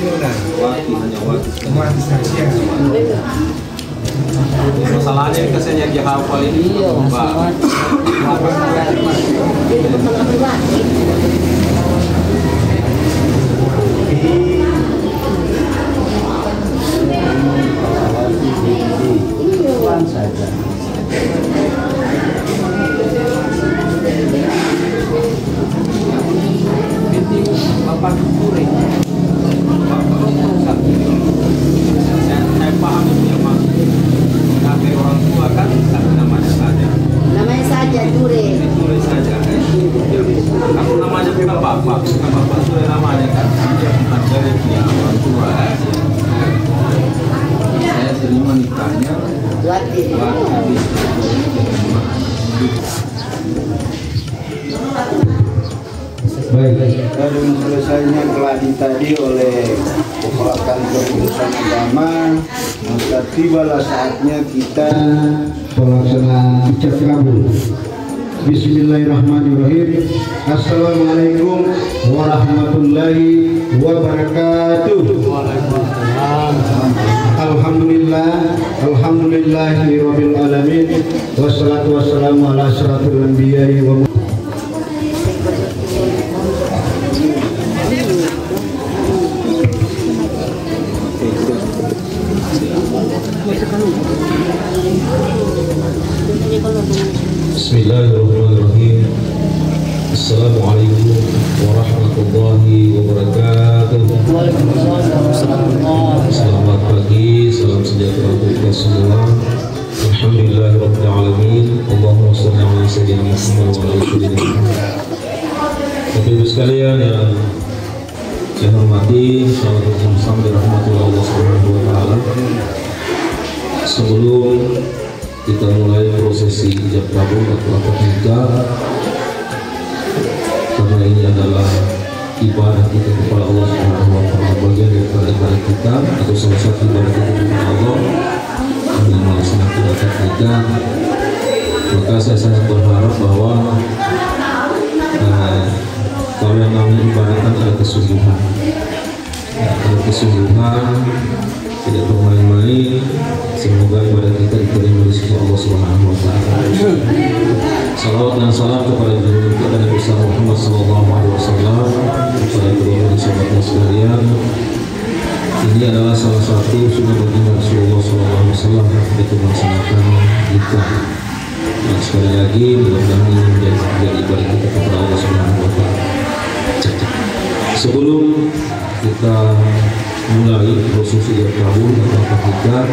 pakai wati hanya Wati. Masalahnya ini kesannya dia hafal ini Iya, Pak. Dari selesainya geladi tadi oleh kepala keputusan agama, maka tibalah saatnya kita Pelaksanaan ijab kabul. Bismillahirrahmanirrahim. Assalamualaikum warahmatullahi wabarakatuh. Alhamdulillah, alhamdulillahi rabbil alamin. Wassalatu wassalamu ala asyrafil anbiya'i wa Bismillahirrahmanirrahim. Assalamualaikum warahmatullahi wabarakatuh. Selamat pagi, salam sejahtera untuk kita semua. Alhamdulillah Rabbil Alamin. Allahumma salli ala sayyidina Muhammad wa ala sayyidina Muhammad. Sekalian yang saya hormati Selamat bersama dirahmatullahi wa Ta'ala Sebelum kita mulai prosesi ijab kabul atau akad nikah karena ini adalah ibadah kita kepada Allah Subhanahu wa taala bagian daripada ibadah kita atau salah satu ibadah kita kepada Allah. Dengan melaksanakan akad nikah maka saya sangat berharap bahwa eh, kalau yang ibadah kan ada kesungguhan. Ada kesungguhan tidak bermain-main semoga ibadah kita diterima di sisi Allah Subhanahu wa taala. Salawat dan salam kepada junjungan kita Nabi Muhammad sallallahu alaihi wasallam kepada kedua dan sahabatnya sekalian. Ini adalah salah satu sunnah baginda Rasulullah sallallahu alaihi wasallam yaitu melaksanakan nikah. Dan sekali lagi mudah-mudahan ini menjadi menjadi ibadah kita kepada Allah Subhanahu wa taala. Sebelum kita mulai proses ijab kabul atau akad nikah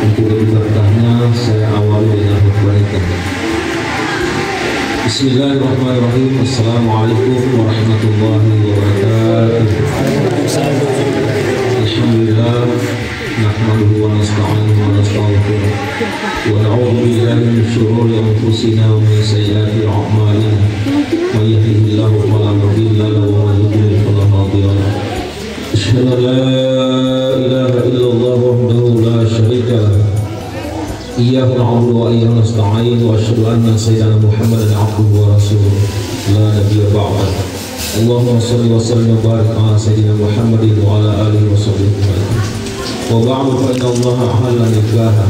untuk lebih berkahnya saya awali dengan kebaikan Bismillahirrahmanirrahim Assalamualaikum warahmatullahi wabarakatuh Alhamdulillah نحمده ونستعينه ونستغفره ونعوذ بالله من شرور انفسنا ومن سيئات اعمالنا من يهده الله فلا أشهد أن لا إله إلا الله وحده لا شريك له. إياه نعبد وإياه نستعين وأشهد أن سيدنا محمدا عبده ورسوله. لا نبي بعده. اللهم صل وسلم وبارك على سيدنا محمد وعلى آله وصحبه أجمعين. وبعد فإن الله أحل نكاحا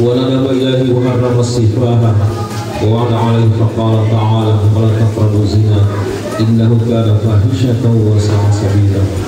وندب إليه وحرم السفاحة ووعد عليه فقال تعالى ولا تقربوا الزنا إنه كان فاحشة وساء سبيلا.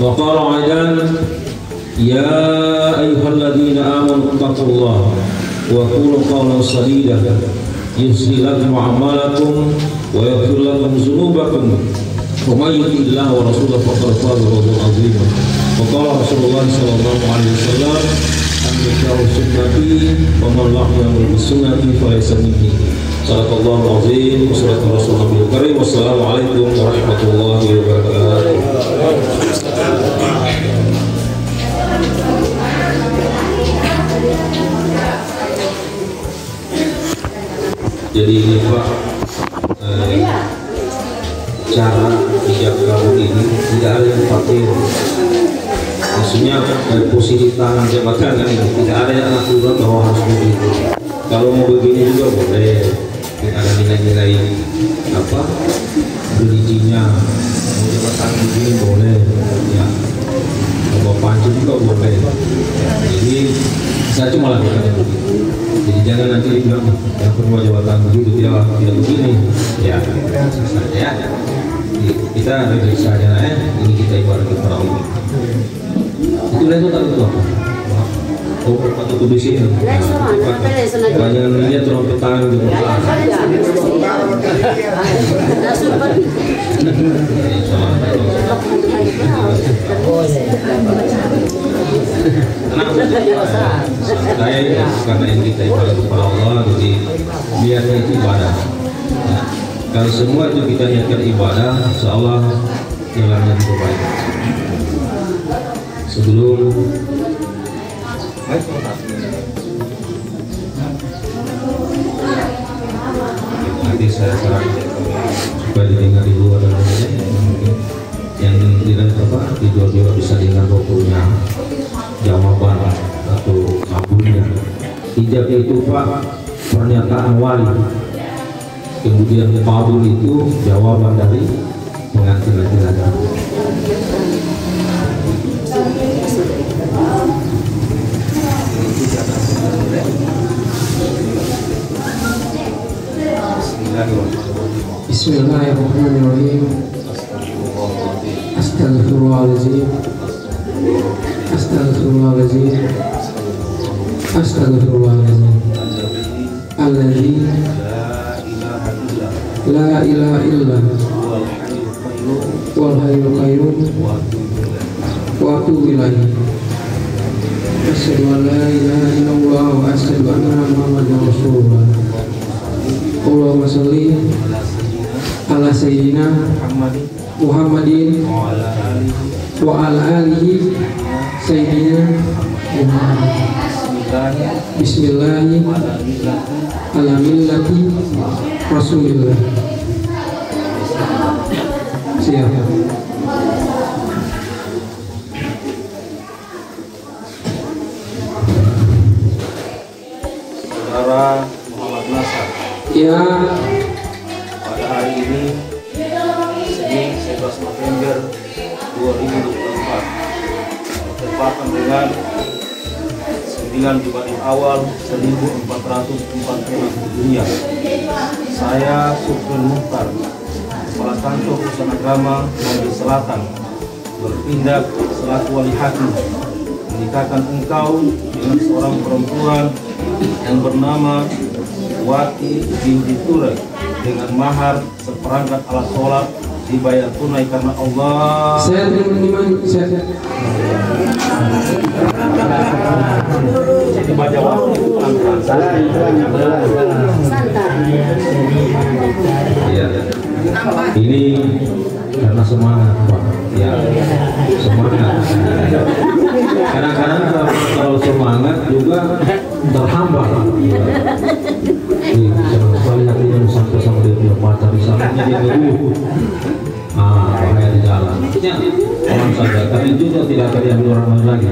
وقال أيضا يا أيها الذين آمنوا اتقوا الله وقولوا قولا سديدا يصلي لكم أعمالكم ويغفر لكم ذنوبكم. ومن يطع الله ورسوله فقد فاز فوزا عظيما. وقال رسول الله صلى الله عليه وسلم النكاح سنتي ومن يعمل بسنتي فليس مني. صدق الله العظيم وصدق رسول الله الكريم والسلام عليكم ورحمه الله وبركاته jadi ini Pak eh, cara hijab kamu ini tidak ada yang pakai maksudnya eh, posisi tangan jabatan kan ini tidak ada yang aturan bahwa harus begitu kalau mau begini juga boleh Tidak ada nilai-nilai apa religinya mau jabatan begini boleh ya. Mau pancu juga boleh. Jadi saya cuma lakukan yang begitu jadi jangan nanti dibilang yang perlu jabatan begitu tidak tidak begini. Ya ya Jadi, kita refleksi saja ya ini kita ibarat Allah itu lain itu tadi itu apa sini jangan lihat karena ini kita ibadah. Ya. kalau semua itu kita niatkan ibadah insya Allah jalannya itu baik sebelum nanti saya sarankan supaya didengar di luar dan yang tidak apa dijual juga bisa dengar pokoknya jawaban atau kabulnya hijab itu pak pernyataan wali. Kemudian kabul itu jawaban dari pengantin laki-laki Bismillahirrahmanirrahim. Astagfirullahaladzim. Astagfirullahaladzim. Astagfirullahaladzim. Alladzi la ilaha illa wal hayyul qayyum wa atubu ilaihi. Allahumma sholli ala sayyidina Muhammadin wa ala alihi sayyidina Muhammad. Bismillahi ala. Siap. Saudara Ya, pada hari ini Senin 11 November 2024 bertepatan dengan 9 Jumadil Awal 1446 Hijriah. Saya Sufyan Muhtar, Kepala Kantor Urusan Agama Mampir Selatan, bertindak selaku wali hakim menikahkan engkau dengan seorang perempuan yang bernama Wati binti Ture dengan mahar seperangkat alat sholat dibayar tunai karena Allah. Saya terima saya dibaca waktu itu pelan-pelan. ya ini karena semangat pak. Ya semangat. Kadang-kadang kalau semangat juga terhambat ya. Ih, senang sekali hati yang sampai sama dia punya pacar di sana dia ngeluh ah bahaya di jalan. Ya, orang saja. Karena juga tidak diambil orang lain lagi.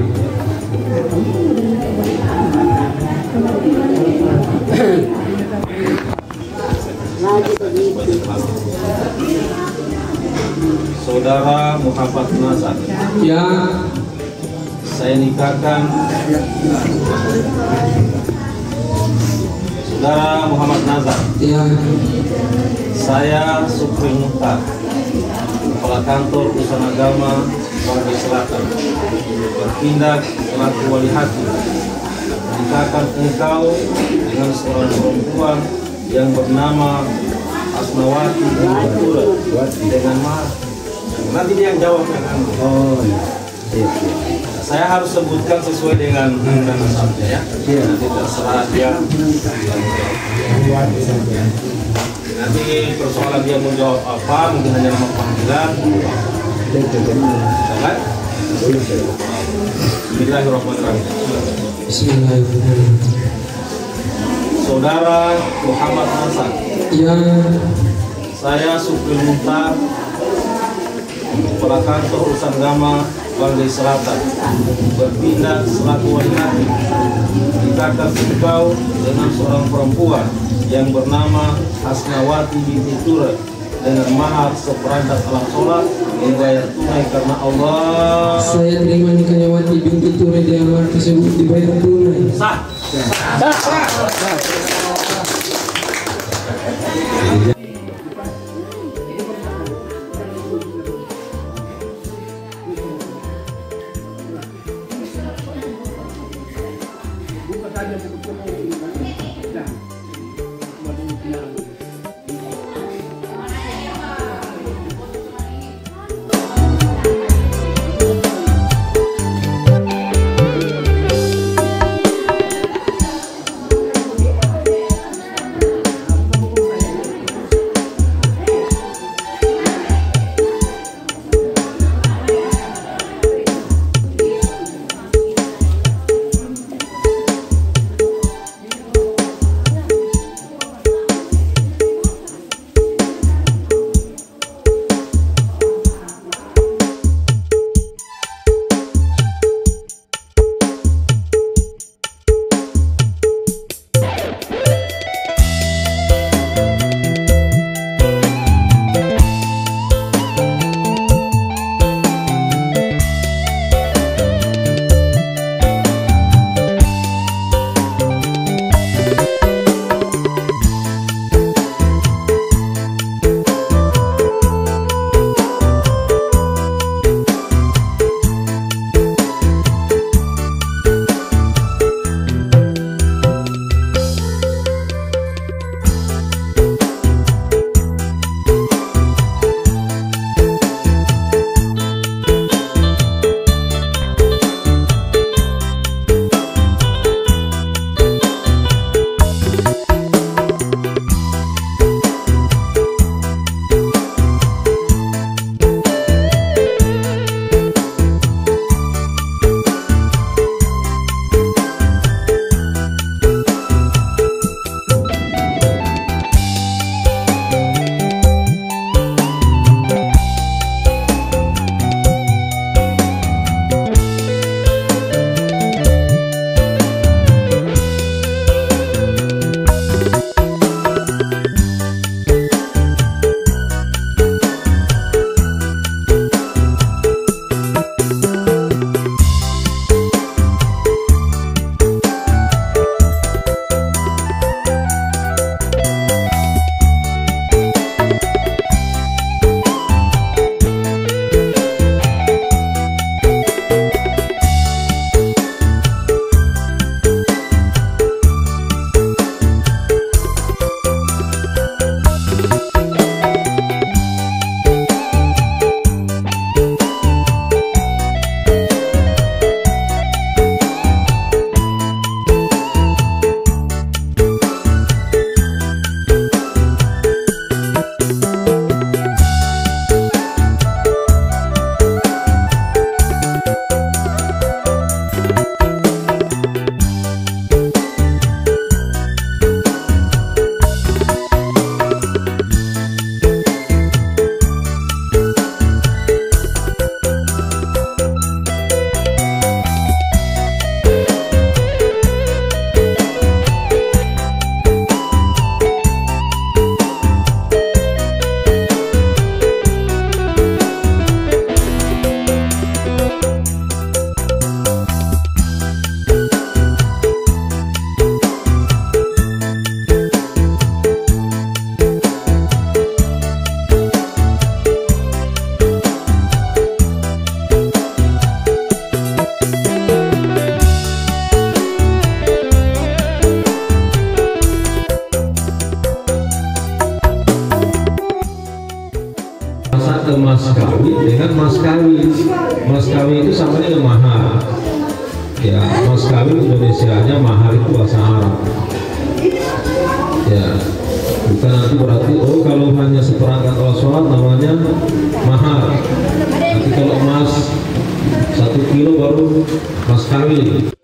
Saudara Muhammad Nazar, Ya, saya nikahkan Saudara Muhammad Nazar, ya, saya Supri Muhtar, Kepala Kantor Urusan Agama Bangka Selatan, bertindak selaku wali hati, menikahkan engkau dengan seorang perempuan yang bernama Asmawati Turah dengan mahar. Nanti dia yang jawab kan? Oh, iya. Saya harus sebutkan sesuai dengan dan nasabnya ya. Nanti terserah dia. Nanti persoalan dia mau jawab apa, mungkin hanya nama panggilan. Jangan. Bismillahirrahmanirrahim. Bismillahirrahmanirrahim. Saudara Muhammad Hasan, Ya, saya Supri Muhtar, Kepala Kantor Urusan Agama Banggai Selatan, bertindak selaku wali hati, nikahkan engkau dengan seorang perempuan yang bernama Hasnawati binti Tura dengan mahar seperangkat alat sholat dibayar tunai karena Allah saya terima nikahnya Wati binti Ture di amar tersebut dibayar tunai. sah. emas dengan mas kawin mas kawin itu sama dengan mahar ya mas kawin Indonesia nya mahar itu bahasa Arab. Ya bukan nanti berarti oh kalau hanya seperangkat alat sholat namanya mahar nanti kalau emas satu kilo baru mas kawin